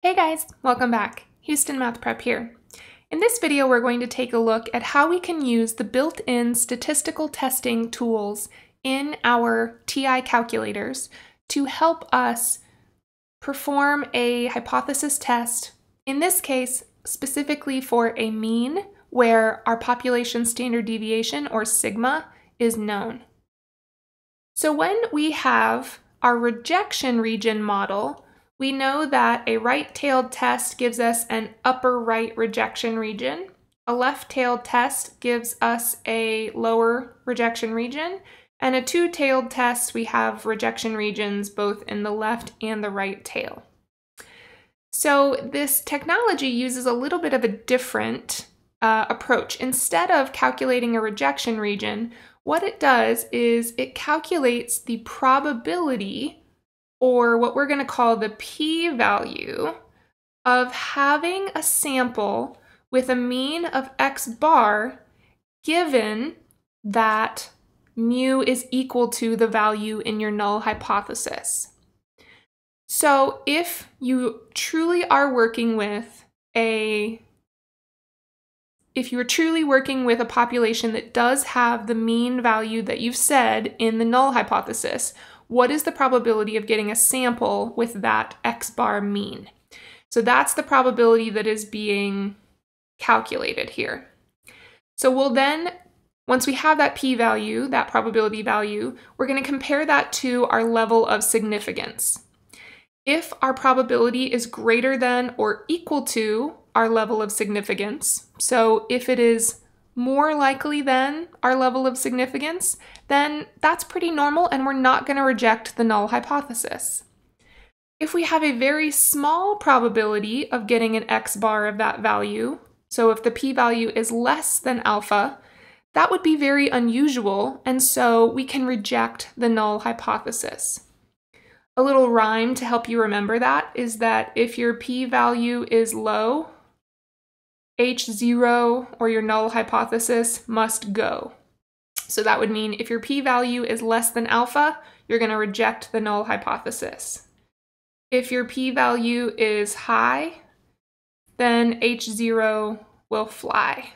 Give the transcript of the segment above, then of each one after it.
Hey guys, welcome back. Houston Math Prep here. In this video, we're going to take a look at how we can use the built-in statistical testing tools in our TI calculators to help us perform a hypothesis test, in this case, specifically for a mean where our population standard deviation, or sigma, is known. So when we have our rejection region model, we know that a right-tailed test gives us an upper right rejection region. A left-tailed test gives us a lower rejection region. And a two-tailed test, we have rejection regions both in the left and the right tail. So this technology uses a little bit of a different uh, approach. Instead of calculating a rejection region, what it does is it calculates the probability, or what we're going to call the p-value, of having a sample with a mean of x bar given that mu is equal to the value in your null hypothesis. So if you truly are working with a if you are truly working with a population that does have the mean value that you've said in the null hypothesis, what is the probability of getting a sample with that x bar mean? So that's the probability that is being calculated here. So we'll then, once we have that p-value, that probability value, we're going to compare that to our level of significance. If our probability is greater than or equal to our level of significance. So if it is more likely than our level of significance, then that's pretty normal and we're not going to reject the null hypothesis. If we have a very small probability of getting an x bar of that value, so if the p-value is less than alpha, that would be very unusual, and so we can reject the null hypothesis. A little rhyme to help you remember that is that if your p-value is low, H0 or your null hypothesis must go. So that would mean if your p-value is less than alpha, you're going to reject the null hypothesis. If your p-value is high, then H0 will fly.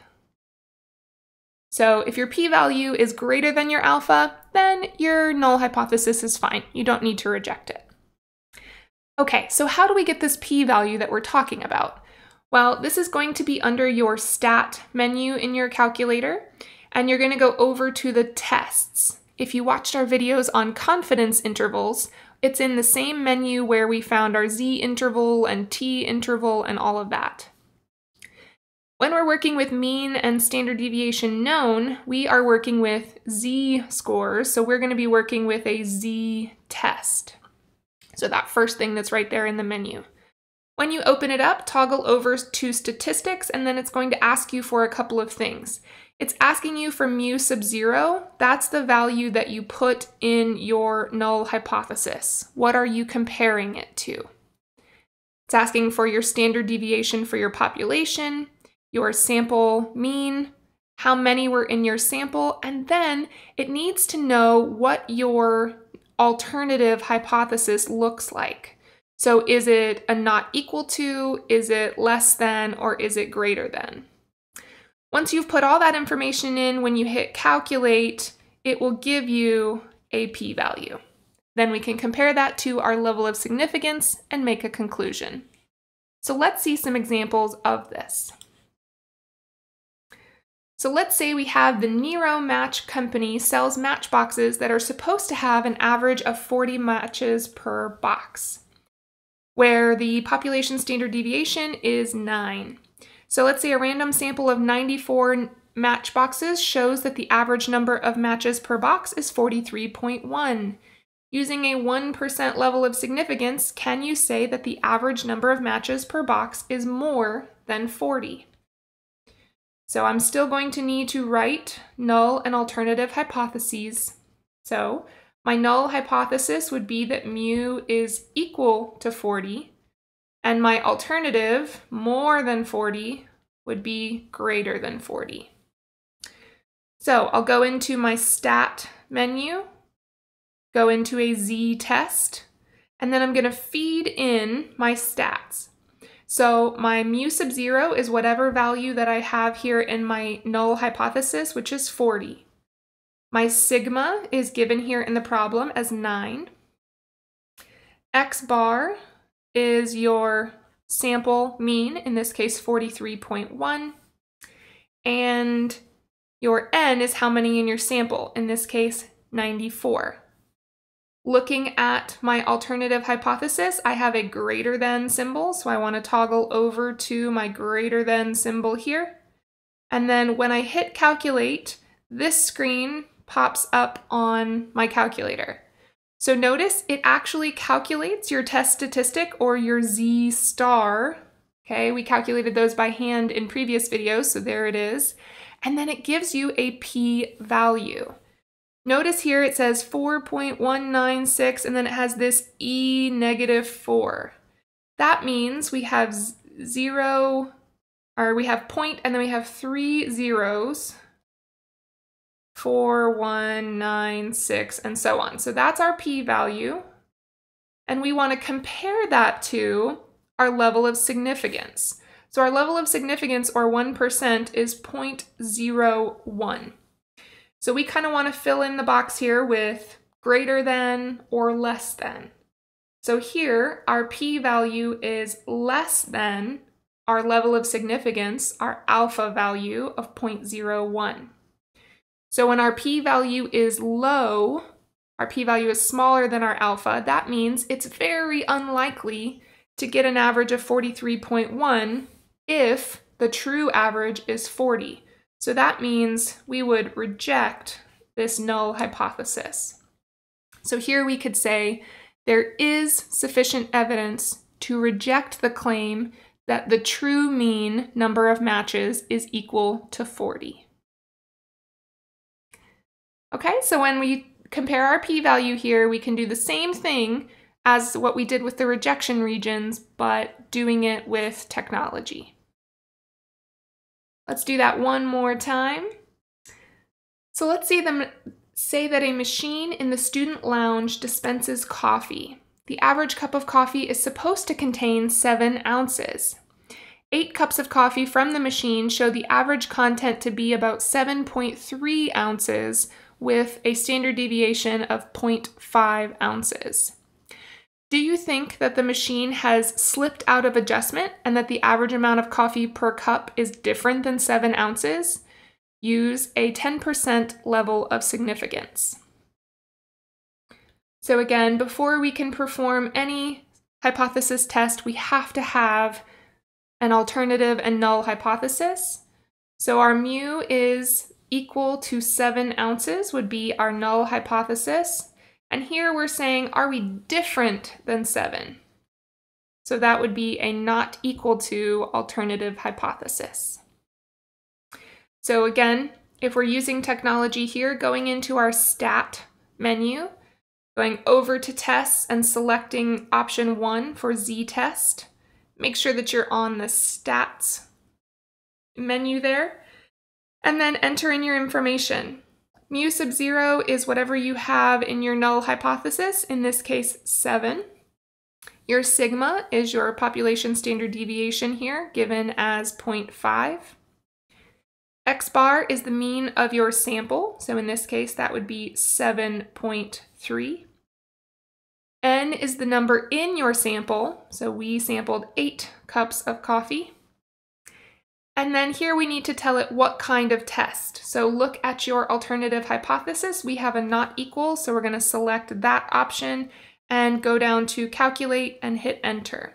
So if your p-value is greater than your alpha, then your null hypothesis is fine. You don't need to reject it. Okay, so how do we get this p-value that we're talking about? Well, this is going to be under your stat menu in your calculator, and you're going to go over to the tests. If you watched our videos on confidence intervals, it's in the same menu where we found our z interval and t interval and all of that. When we're working with mean and standard deviation known, we are working with z scores, so we're going to be working with a z test. So that first thing that's right there in the menu. When you open it up, toggle over to statistics, and then it's going to ask you for a couple of things. It's asking you for mu sub zero. That's the value that you put in your null hypothesis. What are you comparing it to? It's asking for your standard deviation for your population, your sample mean, how many were in your sample, and then it needs to know what your alternative hypothesis looks like. So is it a not equal to, is it less than, or is it greater than? Once you've put all that information in, when you hit calculate, it will give you a p-value. Then we can compare that to our level of significance and make a conclusion. So let's see some examples of this. So let's say we have the Nero Match Company sells matchboxes that are supposed to have an average of 40 matches per box where the population standard deviation is 9. So let's say a random sample of 94 match boxes shows that the average number of matches per box is 43.1. Using a 1% level of significance, can you say that the average number of matches per box is more than 40? So I'm still going to need to write null and alternative hypotheses. So my null hypothesis would be that mu is equal to 40, and my alternative, more than 40, would be greater than 40. So I'll go into my stat menu, go into a z test, and then I'm going to feed in my stats. So my mu sub 0 is whatever value that I have here in my null hypothesis, which is 40. My sigma is given here in the problem as 9. x bar is your sample mean, in this case 43.1. And your n is how many in your sample, in this case 94. Looking at my alternative hypothesis, I have a greater than symbol, so I want to toggle over to my greater than symbol here. And then when I hit calculate, this screen pops up on my calculator. So notice it actually calculates your test statistic or your Z star. Okay, we calculated those by hand in previous videos, so there it is. And then it gives you a p value. Notice here it says 4.196 and then it has this E negative 4. That means we have zero, or we have point and then we have three zeros, four, one, nine, six, and so on. So that's our p-value. And we want to compare that to our level of significance. So our level of significance, or 1%, is 0.01. So we kind of want to fill in the box here with greater than or less than. So here, our p-value is less than our level of significance, our alpha value of 0.01. So when our p-value is low, our p-value is smaller than our alpha, that means it's very unlikely to get an average of 43.1 if the true average is 40. So that means we would reject this null hypothesis. So here we could say there is sufficient evidence to reject the claim that the true mean number of matches is equal to 40. Okay, so when we compare our p-value here, we can do the same thing as what we did with the rejection regions, but doing it with technology. Let's do that one more time. So let's say that a machine in the student lounge dispenses coffee. The average cup of coffee is supposed to contain 7 ounces. Eight cups of coffee from the machine show the average content to be about 7.3 ounces with a standard deviation of 0.5 ounces. Do you think that the machine has slipped out of adjustment and that the average amount of coffee per cup is different than 7 ounces? Use a 10% level of significance. So again, before we can perform any hypothesis test, we have to have an alternative and null hypothesis. So our mu is equal to 7 ounces would be our null hypothesis. And here we're saying, are we different than 7? So that would be a not equal to alternative hypothesis. So again, if we're using technology here, going into our stat menu, going over to tests and selecting option one for z-test, make sure that you're on the stats menu there, and then enter in your information. Mu sub 0 is whatever you have in your null hypothesis, in this case 7. Your sigma is your population standard deviation here, given as 0.5. X bar is the mean of your sample, so in this case that would be 7.3. N is the number in your sample, so we sampled 8 cups of coffee. And then here we need to tell it what kind of test. So look at your alternative hypothesis. We have a not equal, so we're going to select that option and go down to calculate and hit enter.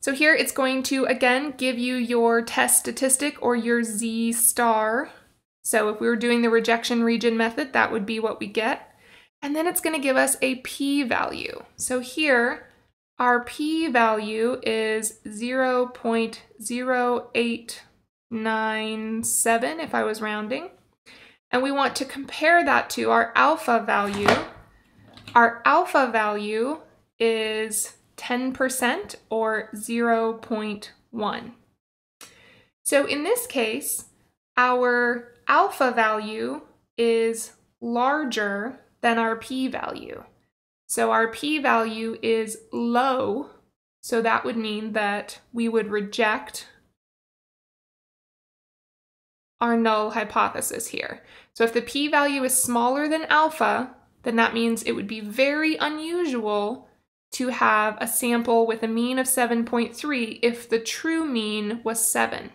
So here it's going to, again, give you your test statistic or your Z star. So if we were doing the rejection region method, that would be what we get. And then it's going to give us a p-value. So here our p-value is 0.0897 if I was rounding. And we want to compare that to our alpha value. Our alpha value is 10% or 0.1. So in this case, our alpha value is larger than our p-value. So our p-value is low, So that would mean that we would reject our null hypothesis here. So if the p-value is smaller than alpha, then that means it would be very unusual to have a sample with a mean of 7.3 if the true mean was 7.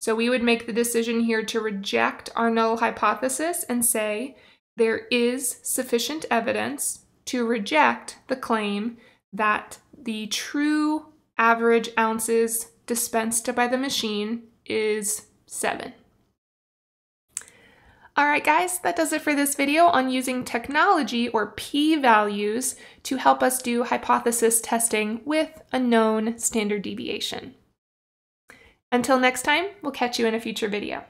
So we would make the decision here to reject our null hypothesis and say there is sufficient evidence to reject the claim that the true average ounces dispensed by the machine is 7. Alright guys, that does it for this video on using technology or p-values to help us do hypothesis testing with a known standard deviation. Until next time, we'll catch you in a future video.